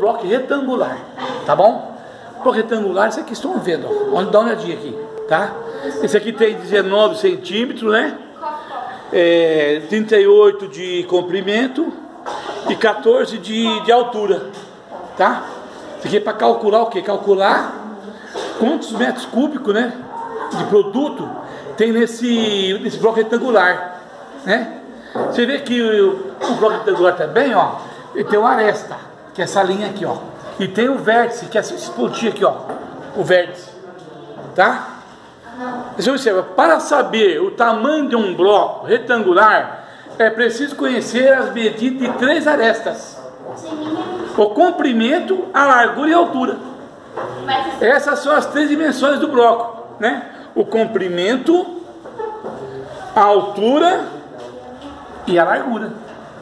bloco retangular, tá bom? Bloco retangular, esse aqui estão vendo, ó. dá uma olhadinha aqui, tá? Esse aqui tem 19 centímetros, né? É, 38 de comprimento e 14 de, de altura, tá? Isso aqui é para calcular o que? Calcular quantos metros cúbicos, né? De produto tem nesse, nesse bloco retangular, né? Você vê que o, o bloco retangular também, ó, ele tem uma aresta, que é essa linha aqui, ó. E tem o vértice, que é esse pontinho aqui, ó. O vértice, tá? Você observa, para saber o tamanho de um bloco retangular, é preciso conhecer as medidas de três arestas: o comprimento, a largura e a altura. Essas são as três dimensões do bloco, né? O comprimento, a altura e a largura.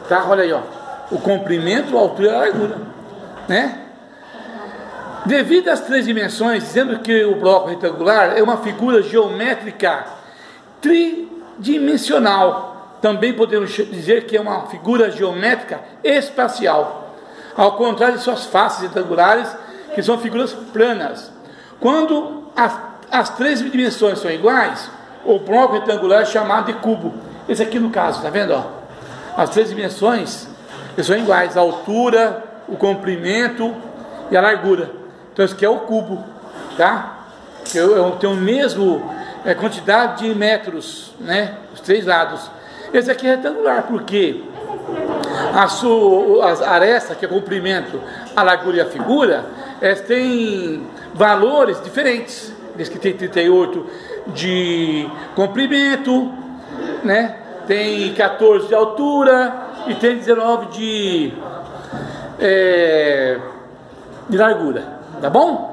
Tá? Olha aí, ó. O comprimento, a altura e a largura, né? Devido às três dimensões, dizendo que o bloco retangular é uma figura geométrica tridimensional, também podemos dizer que é uma figura geométrica espacial, ao contrário de suas faces retangulares, que são figuras planas. Quando as, as três dimensões são iguais, o bloco retangular é chamado de cubo. Esse aqui no caso, tá vendo? Ó? As três dimensões são iguais, a altura, o comprimento e a largura. Então isso aqui é o cubo, tá? Eu, eu tenho o mesmo é, quantidade de metros, né? Os três lados. Esse aqui é retangular, porque a sua a aresta, que é o comprimento, a largura e a figura, é, tem valores diferentes. Esse que tem 38 de comprimento, né? Tem 14 de altura e tem 19 de, é, de largura. Tá bom?